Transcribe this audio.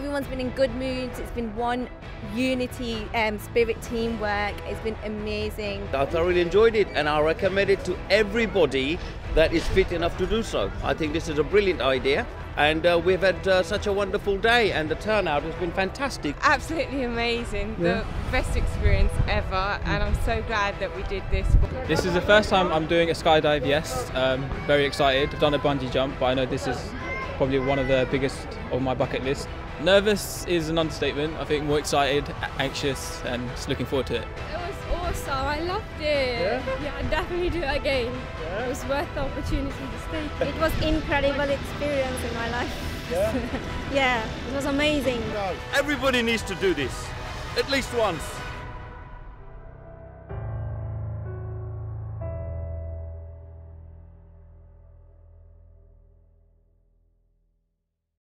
everyone's been in good moods. It's been one unity, um, spirit, teamwork. It's been amazing. I thoroughly enjoyed it and I recommend it to everybody that is fit enough to do so. I think this is a brilliant idea and uh, we've had uh, such a wonderful day and the turnout has been fantastic. Absolutely amazing, the best experience ever and I'm so glad that we did this. This is the first time I'm doing a skydive, yes. Um, very excited. I've done a bungee jump, but I know this is probably one of the biggest on my bucket list. Nervous is an understatement. I think more excited, anxious, and just looking forward to it. It was awesome. I loved it. Yeah, I'd definitely do it again. It was worth the opportunity to stay. It was incredible experience in my life. Yeah, yeah it was amazing. Everybody needs to do this at least once.